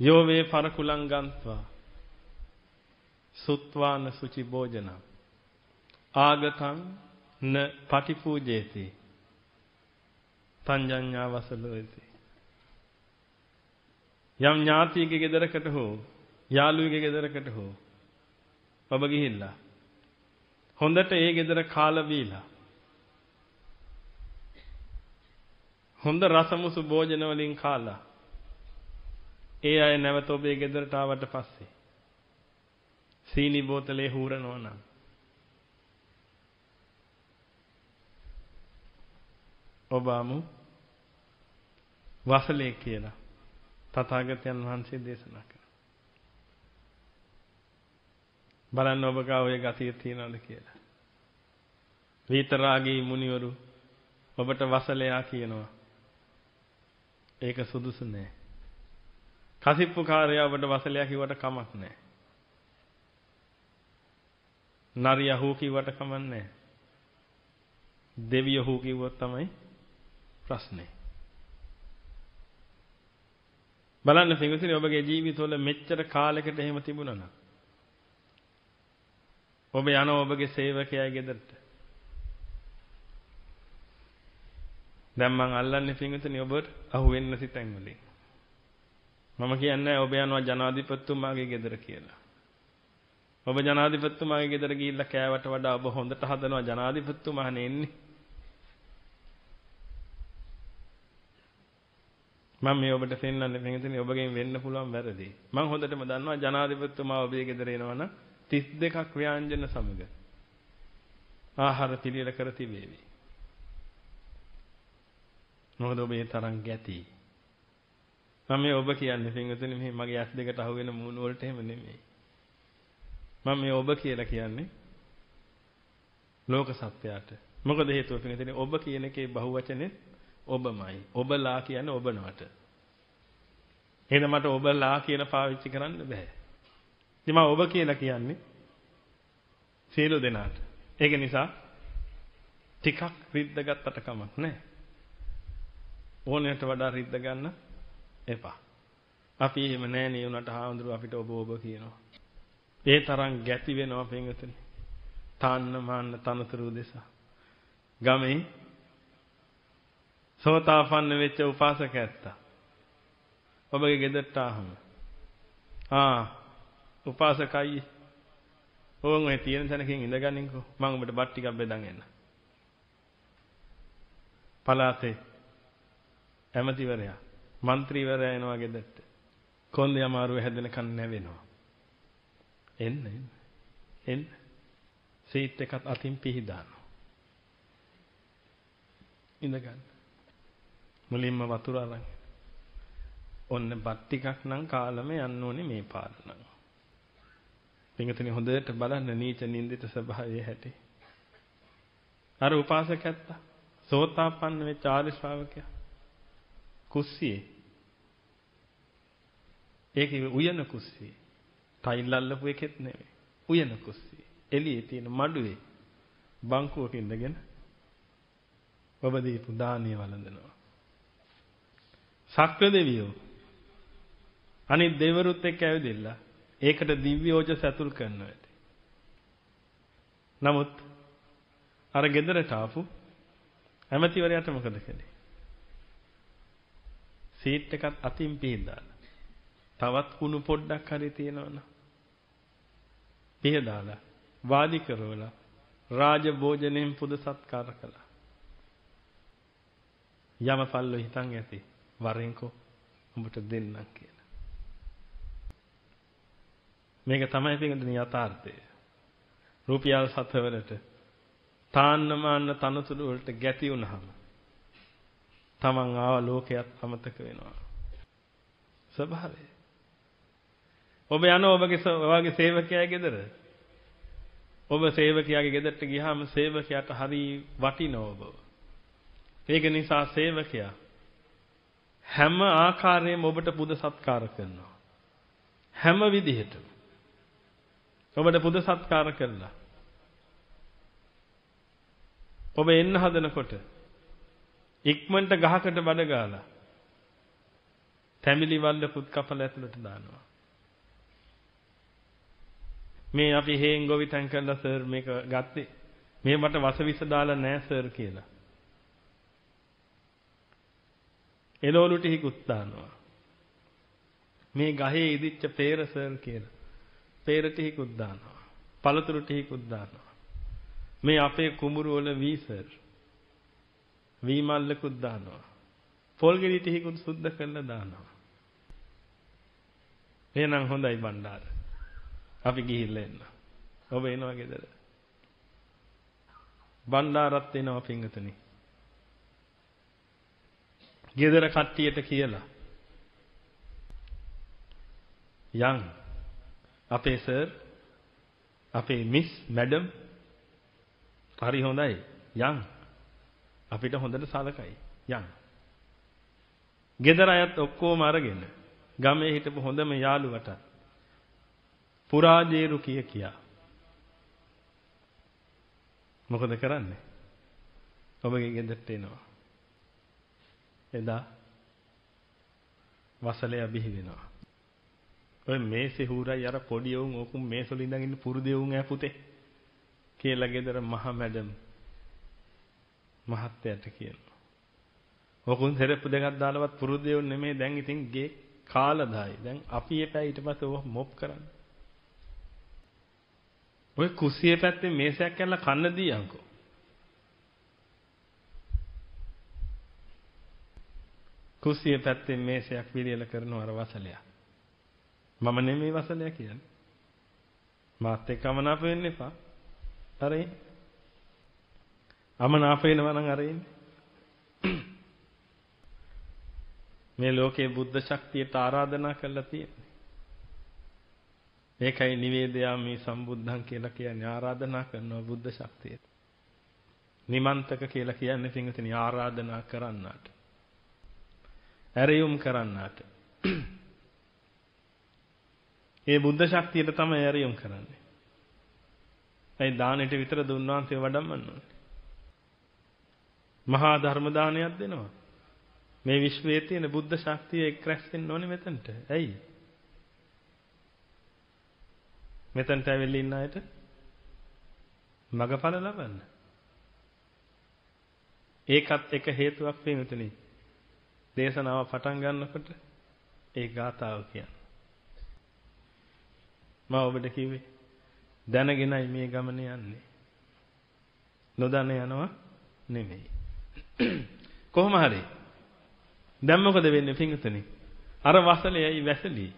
යෝ වේ පරකුලං ගන්්වා සුත්වාන සුචි භෝජනං. ආගතං න පටිපූජේති. පඤ්ඤඤ්ඤා වසලෝති. යම් ඥාතියගේ ගෙදරකට හෝ යාළුවෙකුගේ ගෙදරකට හෝ ඔබ ගිහිල්ලා හොඳට ඒ ගෙදර කාලා බීලා හොඳ රසමුසු භෝජන වලින් කාලා ඒ අය නැවත ඔබේ ගෙදරට ආවට පස්සේ සීනි බෝතලේ හූරනවා නම් ඔබ අමු වසලේ කියලා තථාගතයන් වහන්සේ දේශනා කළා. බලන්න ඔබ ගාව ඔය ගතිය තියනවද කියලා. විතරාගී මුනිවරු ඔබට වසලයා කියනවා. ඒක සුදුසු නෑ. කසිප්පු කාර්යය ඔබට වසලයා කිව්වට කමක් නෑ. නරියා හූ කිව්වට කමක් නෑ. දෙවියෝ හූ කිව්වොත් තමයි ප්‍රශ්නේ. බලන්න පින්විතනි ඔබගේ ජීවිතවල මෙච්චර කාලයකට එහෙම තිබුණා නම් ඔබ යන ඔබගේ සේවකයා ගෙදරට දැන් මං අල්ලන්නේ පින්විතනි ඔබට අහු වෙන්න සිතෙන් වලින් මම කියන්නේ ඔබ යනවා ජනාධිපතිතුමාගේ ගෙදර කියලා ඔබ ජනාධිපතිතුමාගේ ගෙදර ගිහිල්ලා කෑවට වඩා ඔබ හොඳට හදනවා ජනාධිපතිතුමානේ එන්නේ මම මේ ඔබට පෙන්වන්නේ පිටින් ඔබගෙන් වෙන්න පුළුවන් වැරදි. මම හොඳටම දන්නවා ජනාධිපතිතුමා ඔබේ ගෙදර එනවනම් 32ක් ව්‍යාංජන සමග ආහාර පිළියෙල කර තිබේවි. මොකද ඔබේ තරම් ගැති. මම මේ ඔබ කියන්නේ පිටින් මේ මගේ ඇස් දෙකට අහු වෙන මූණ වලට එහෙම නෙමෙයි. මම මේ ඔබ කියලා කියන්නේ ලෝක සත්‍යයට. මොකද හේතුව පිටින් ඔබ කියන එකේ බහුවචනේ ඔබමයි. ඔබලා කියන්නේ ඔබනවට. එහෙනම් මට ඔබලා කියන පාවිච්චි කරන්න බෑ. ඉතින් මම ඔබ කියලා කියන්නේ සියලු දෙනාට. ඒක නිසා ටිකක් රිද්ද ගත්තට කමක් නැහැ. ඕනෑමට වඩා රිද්ද ගන්න එපා. අපි එහෙම නෑ නේ උනට හාමුදුරුව අපිට ඔබ ඔබ කියනවා. ඒ තරම් ගැති වෙනවා පින්වතුනි. තාන්න මාන්න තනතුරු දෙසා. ගමේ සෝතාපන්න වෙච්ච උපාසක ඇත්තා. ඔබගේ ගෙදරට ආවම ආ උපාසකයි ඕන් ඔය තියෙන තැනකින් ඉඳගන්නකෝ මම ඔබට බත් ටිකක් බෙදන් එන්න. පලාතේ ඇමතිවරයා മന്ത്രിවරයා එනවා ගෙදරට. කොන්දේ අමාරුව හැදෙනකන් නැවෙනවා. එන්න එන්න. එන්න. සීට් එකත් අතින් පිහදානවා. ඉඳගන්න. මුලින්ම වතුර අරන්. ඔන්න බත් ටිකක් නම් කාලම යන්න ඕනේ මේ පාර නම්. පින්විතනේ හොඳට බලන්න නීච නින්දිත ස්වභාවය හැටි. අර උපාසකයත්ත සෝතාපන්න වෙච්ච ආර්ය ශ්‍රාවකයා කුස්සියේ. ඒකේ උයන කුස්සියේ. ටයිල් අල්ලපු එකෙත් නෙමෙයි උයන කුස්සියේ. එළියේ තියෙන මඩුවේ බංකුවක ඉඳගෙන ඔබ දීපු දානිය වළඳනවා. ශක්‍ර දෙවියෝ අනිත් දෙවරුත් එක්ක ඇවිදilla ඒකට දිව්‍ය ඕජස ඇතුල් කරනවා ඇති. නමුත් අර ගෙදරට ආපු ඇමතිවරයාට මොකද කළේ? සීට් එකත් අතින් පිහදාලා. තවත් කුණු පොඩ්ඩක් හරි තියනවනම් පිහදාලා වාදි කරවලා රාජ භෝජනයෙන් පුද සත්කාර කළා. යමපල්ලෝ හිතන් ඇති. වරෙන්කෝ උඹට දෙන්නම් කියලා. මේක තමයි පිටින් යථාර්ථය. රුපියල් සතවලට තාන්න මාන්න තනතුරු වලට ගැති වුනහම තමන් ආව ලෝකයක් අමතක වෙනවා. ස්වභාවය. ඔබ යන ඔබගේ ඔයගේ සේවකයා ගෙදර. ඔබ සේවකයාගේ ගෙදරට ගියාම සේවකයාට හරි වටිනව ඔබ. ඒක නිසා සේවකයා හැම ආකාරයෙන්ම ඔබට පුද සත්කාර කරනවා. හැම විදිහටම. ඔබට පුද සත්කාර කළා. ඔබ එන්න හදනකොට ඉක්මනට ගහකට බඩ ගාලා තැඹිලි වල්ලකුත් කපලා ඇතුළට දානවා. මේ අපි හේන් ගොවිතැන් කරලා සර් මේක ගත්තේ. මේ මට වසවිස දාලා නෑ සර් කියලා. එළවලු ටිකකුත් දානවා. මේ ගහේ ඉදිච්ච peer සර් කියලා. peer ටිකකුත් දානවා. පළතුරු ටිකකුත් දානවා. මේ අපේ කුඹුරු වල වී සර්. වී මල්ලකුත් දානවා. පොල් ගෙඩි ටිකකුත් සුද්ධ කරලා දානවා. එහෙනම් හොඳයි බණ්ඩාර. අපි ගිහිල්ලා එන්න. ඔබ එනවා ගෙදර. බණ්ඩාරත් එනවා පිංගතනි. ගෙදර කට්ටියට කියලා. යන් අපේ සර් අපේ මිස් මැඩම් හරි හොඳයි යන් අපිට හොඳට සලකයි. යන් ගෙදර අයත් ඔක්කොම අරගෙන ගමේ හිටපු හොඳම යාළුවට පුරාජේරු කිය කියා. මොකද කරන්නේ? ඔබගේ ගෙදරට එනවා. එදා වසලේ අබිහි වෙනවා. ඔය මේසේ හූරයි අර පොඩි උන් ඕකුම් මේසොල ඉඳන් ඉන්න පුරුදු උන් ඈ පුතේ. කියලා ගෙදර මහ මැඩම් මහත්තයාට කියනවා. ඕකුන් සෙරප්පු දෙකක් දාලවත් පුරුදු උන් නෙමෙයි දැන් ඉතින් ගේ කාලදායි. දැන් අපි එපා ඊට පස්සේ ඕක මොප් කරන්න. ඔය කුස්සියේ පැත්තේ මේසයක් කැල්ල කන්න දීයන්කෝ. කුස්සියේ පැත්තේ මේසයක් විලියල කරනවා අර වසලයා. මම නෙමෙයි වසලයා කියන්නේ. මාත් එක්ක අමනාප වෙන්න එපා. අර ඉන්නේ. අමනාප වෙනවා නම් අර ඉන්නේ. මේ ලෝකේ බුද්ධ ශක්තියට ආරාධනා කරලා තියෙන්නේ. ඒකයි නිවේදයාමි සම්බුද්ධං කියලා කියන්නේ ආරාධනා කරනවා බුද්ධ ශක්තියට. නිමන්තක කියලා කියන්නේ පින්විතනි ආරාධනා කරන්නාට. ඇරයුම් කරන්නාට. ඒ බුද්ධ ශක්තියට තමයි ඇරියුම් කරන්නේ. ඒ දානෙට විතර දුන්නාන්සේ වඩම්මන්න ඕනේ. මහා ධර්ම දානයක් දෙනවා. මේ විශ්වයේ තියෙන බුද්ධ ශක්තිය එක් රැස් වෙන්න ඕනේ මෙතනට. ඇයි? මෙතනට ඇවිල්ලා ඉන්න අයට මගඵල ලබන්න. ඒකත් එක හේතුවක් වෙනුතුනේ. දේශනාව පටන් ගන්නකොට ඒ ගාතාව කියන්නේ. මම ඔබට කිව්වේ දැනගෙනයි මේ ගමන යන්නේ. නොදැන යනවා නෙමෙයි. කොහොම හරි. දැන් මොකද වෙන්නේ පිංගුතනි? අර වසලෙයි වැසලී.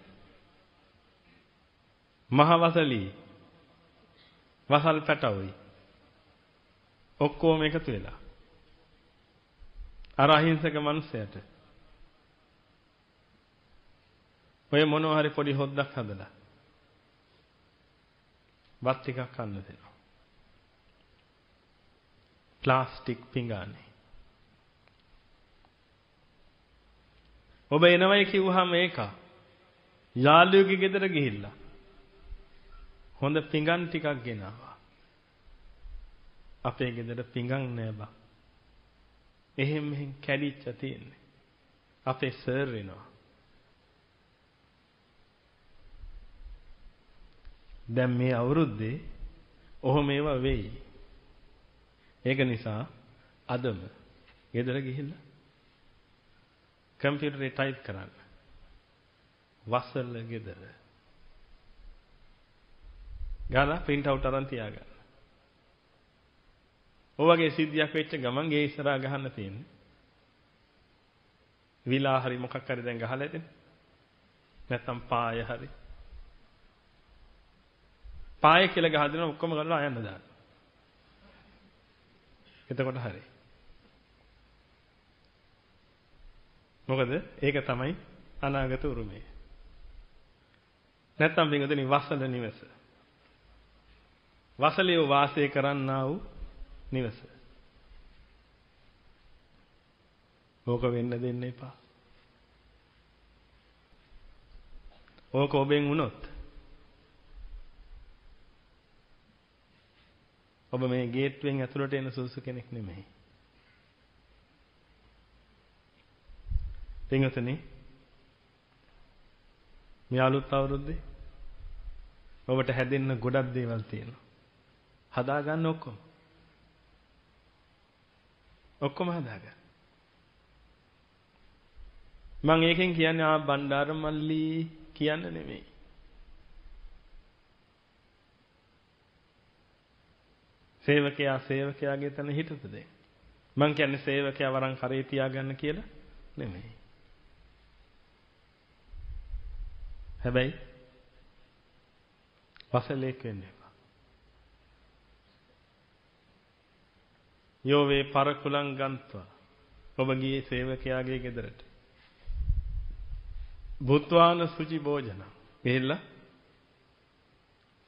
මහ වසලී. වසල් පැටවුයි. ඔක්කොම එකතු වෙලා. අර අහිංසක මිනිසයාට ඔය මොනවා හරි පොඩි හොද්දක් හදලා වත් ටිකක් කන්න දෙනවා. ප්ලාස්ටික් පිඟානේ. ඔබ එනවයි කිව්වහම ඒක. යාළුවෙකුගේ ගෙදර ගිහිල්ලා හොඳ පිඟන් ටිකක් ගෙනාවා. අපේ ගෙදර පිඟන් නෑ බා. එහෙම මෙහෙන් කැඩිච්ච තියෙන්නේ. අපේ සර් වෙනවා. දැන් මේ අවුරුද්දේ ඔහොම ඒවා වෙයි. ඒක නිසා අදම ගෙදර ගිහිල්ලා කම්පියුටරේ ටයිප් කරන්න. වසල ගෙදර. ගාලා print out අරන් තියාගන්න. ඔයගේ සිද්ධියක් වෙච්ච ගමන් ගේ ඉස්සරහා ගහන්න තියෙන්නේ. විලා හරි මොකක් හරි දැන් ගහලා ඉතින්. නැත්තම් පාය හරි. පාය කියලා ගහ දෙනවා ඔක්කොම ගලලා ආයන්න දාන්න. එතකොට හරි. මොකද ඒක තමයි අනාගත උරුමය. නැත්තම් පින්වතුනි වසල නිවස. වසලිය වාසය කරන්නා වූ නිවස. ඕක වෙන්න දෙන්න එපා. ඕක ඔබෙන් වුණොත් ඔබ මේ ගේට්ටුවෙන් ඇතුළට එන සුසු කෙනෙක් නෙමෙයි. පින්වතුනි මේ අලුත් අවුරුද්දේ ඔබට හැදෙන්න ගොඩක් දේවල් තියෙනවා. හදාගන්න ඔක්කොම. ඔක්කොම හදාගන්න. මම ඒකෙන් කියන්නේ ආ බණ්ඩාර මල්ලි කියන්න නෙමෙයි. සේවකයා සේවකයාගේ තන හිටපද මං කියන්නේ සේවකයා වරන් කරේ තියාගන්න කියලා නෙමෙයි. හැබැයි වසලෙක් වෙන්න එපා. යෝවේ පරකුලං ගන්ත්වා ඔබ ගියේ සේවකයාගේ ගෙදරට. බුත්වාන සුචි භෝජන. ගිහිල්ලා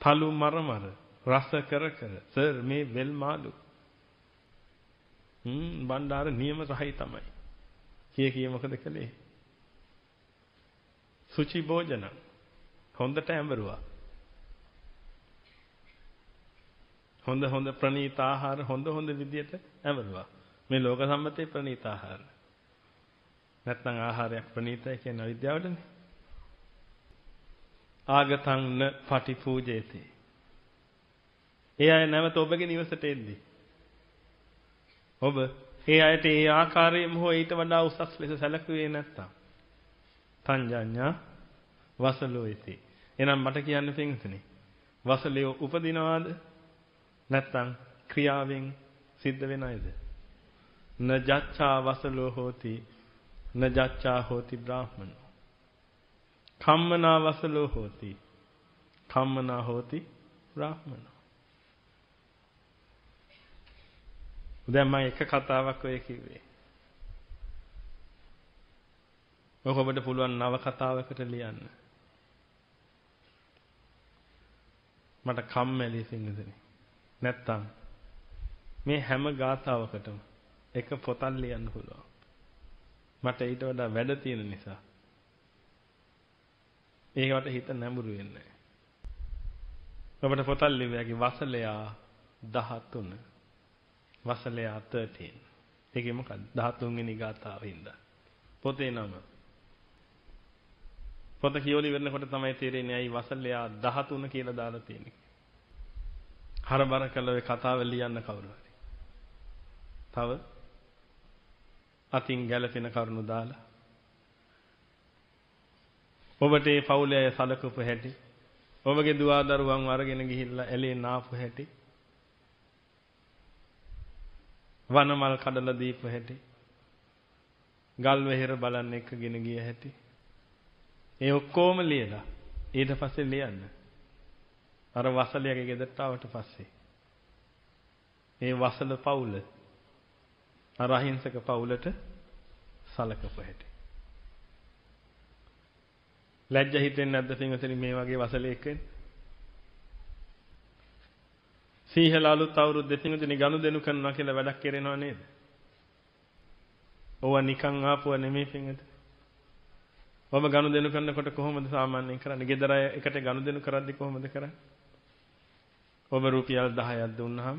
තලු මර මර රස කර කර සර් මේ වෙල් මාළු හ්ම් බණ්ඩාර නියම රහයි තමයි කිය කිය මොකද කළේ සුචි භෝජන. හොඳට ඇඹරුවා. හොඳ හොඳ ප්‍රණීත ආහාර හොඳ හොඳ විදියට ඇඹරුවා. මේ ලෝක සම්මතයේ ප්‍රණීත ආහාර. නැත්නම් ආහාරයක් ප්‍රණීතයි කියන අවිද්‍යාවටනේ. ආගතං න පටි පූජේති ඒ අය නැවත ඔබගේ නිවසට එද්දී. ඔබ ඒ අයට ඒ ආකාරයෙන්ම හෝ ඊට වඩා උසස් ලෙස සැලකුවේ නැත්තම් පංජඤ්ඤා වසලෝ ඉති. එහෙනම් මට කියන්න පින්සනේ. වසලේ උපදිනවාද? නැත්තම් ක්‍රියාවෙන් සිද්ධ වෙන අයද? නජච්ඡා වසලෝ හෝති නජච්ඡා හෝති බ්‍රාහ්මනෝ. කම්මනා වසලෝ හෝති. කම්මනා හෝති බ්‍රාහ්මනෝ. දැන් මම එක කතාවක් ඔය කිව්වේ. ඔක ඔබට පුළුවන් නව කතාවකට ලියන්න. මට කම්මැලි සිංහදෙනි. නැත්තම් මේ හැම ගාතාවකටම එක පොතක් ලියන්න පුළුවන්. මට ඊට වඩා වැඩ තියෙන නිසා. ඒකට හිත නැඹුරු වෙන්නේ නැහැ. ඔබට පොතක් ලියවියගේ වසලයා 13 වසලයා 13. ඒකේ මොකක්ද? 13 වෙනි ගාථාව හින්දා. පොතේ නම. පොත කියවලි වෙනකොට තමයි තේරෙන්නේ ඇයි වසලයා 13 කියලා දාලා තියෙන්නේ. හරබර කළ ඔය කතාව ලියන්න කවුරු හරි. තව අතින් ගැලපෙන කරුණු දාලා ඔබට ඒ පවුලේ සලකපු හැටි ඔබගේ දුවා දරුවන් අරගෙන ගිහිල්ලා ඇලේ නාපු හැටි වනමල් කඩලා දීපු හැටි. ගල් වෙහෙර බලන්න එකගෙන ගිය හැටි. ඒ ඔක්කොම ලියලා ඊට පස්සේ ලියන්න. අර වසලයාගේ ගෙදරට ආවට පස්සේ. මේ වසල පවුල අර අහිංසක පවුලට සලකපු හැටි. ලැජ්ජ හිතෙන්නේ නැද්ද පින්වතුනි මේ වගේ වසලෙක් වෙන්න? සීහල අලුත් අවුරුද්ද දෙපිඟුතුනි ගනුදෙනු කරනවා කියලා වැඩක් කරේනව නේද? ඕවා නිකන් ආපුව නෙමෙයි පිඟුතු. ඔබ ගනුදෙනු කරනකොට කොහොමද සාමාන්‍යයෙන් කරන්නේ? ගෙදර අය එකට ගනුදෙනු කරද්දි කොහොමද කරන්නේ? ඔබ රුපියල් 10ක් දුන්නාම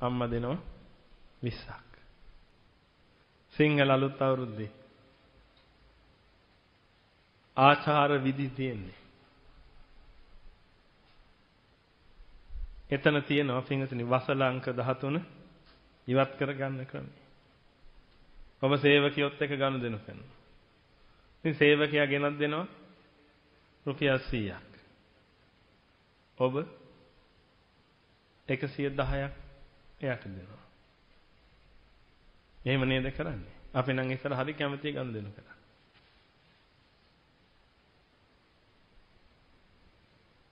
අම්මා දෙනවා 20ක්. සිංහල අලුත් අවුරුද්දේ ආචාර විදි තියෙන්නේ. එතන තියෙනවා පින්වතුනි වසල අංක 13 ඉවත් කරගන්න ක්‍රමය. ඔබ සේවකියොත් එක ගනුදෙනු කරනවා. ඉතින් සේවකයා ගෙනත් දෙනවා රුපියල් 100ක්. ඔබ 110ක් එයාට දෙනවා. එහෙම නේද කරන්නේ? අපි නම් ඉස්සර හරි කැමති ගනුදෙනු කරා.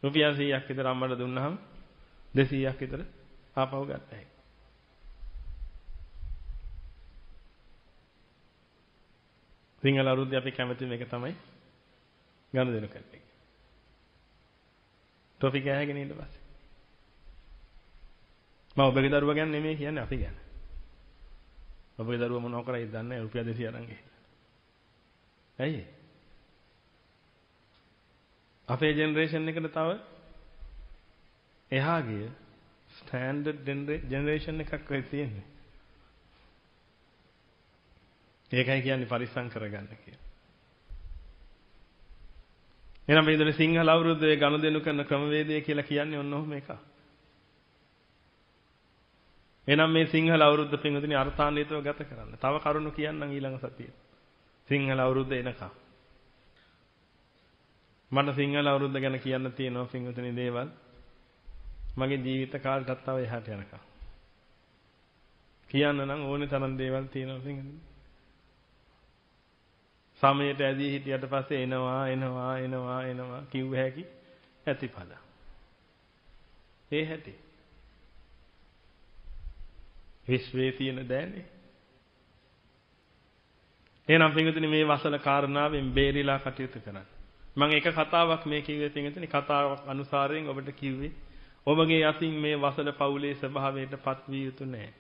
රුපියල් 100ක් විතර අම්මට දුන්නාම 200ක් විතර ආපහු ගත්තා සිංහල අවුරුද්දේ අපි කැමති මේක තමයි ගනුදෙනු කරන්නේ. ටොපි ගෑගෙන ඊට පස්සේ. මම ඔබගේ දරුවා ගැන නෙමෙයි කියන්නේ අපි ගැන. ඔබගේ දරුවා මොනව කරයිද දන්නේ නැහැ රුපියල් 200 අරන් ගිහින්. ඇයි? අපේ ජෙනරේෂන් එකට තව එහා ගිය ස්ටෑන්ඩඩ් ජෙනරේෂන් එකක් වෙයි තියෙන්නේ. ඒකයි කියන්නේ පරිස්සම් කරගන්න කියලා. එහෙනම් මේ ඉදිරියේ සිංහල අවුරුද්දේ ගනුදෙනු කරන ක්‍රමවේදය කියලා කියන්නේ ඔන්න ඔහොම එකක්. එහෙනම් මේ සිංහල අවුරුද්ද පින්වතුනි අර්ථාන්විතව ගත කරන්න. තව කරුණු කියන්නම් ඊළඟ සතියේ. සිංහල අවුරුද්ද එනකම්. මට සිංහල අවුරුද්ද ගැන කියන්න තියෙනවා පින්වතුනි දේවල්. මගේ ජීවිත කාලයටත් තව එහාට යනකම්. කියන්න නම් ඕනේ තරම් දේවල් තියෙනවා පින්වතුනි. සමයට ඇදී හිටියට පස්සේ එනවා එනවා එනවා එනවා කිව්ව හැකි ඇතිඵල. ඒ හැටි. විශ්වයේ තියෙන දෑනේ. එහෙනම් පින්විතනි මේ වසල කාරණාවෙන් බේරිලා කටයුතු කරන්න. මම එක කතාවක් මේ කිව්වේ පින්විතනි කතාවක් අනුසාරයෙන් ඔබට කිව්වේ ඔබගේ අතින් මේ වසල පවුලේ ස්වභාවයට පත්විය යුතු නැහැ.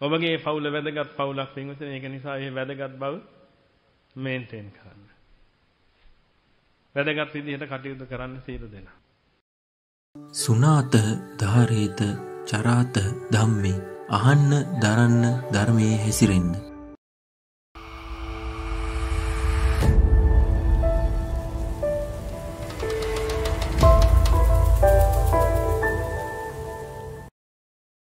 ඔබගේ පවුල වැදගත් පවුලක් පින්විතනි ඒක නිසා ඒ වැදගත් බව මේන්ටේන් කරන්න. වැදගත් විදිහට කටයුතු කරන්න සියලු දෙනා. සුනාත ධාරේත චරාත ධම්මේ අහන්න දරන්න ධර්මයේ හැසිරෙන්න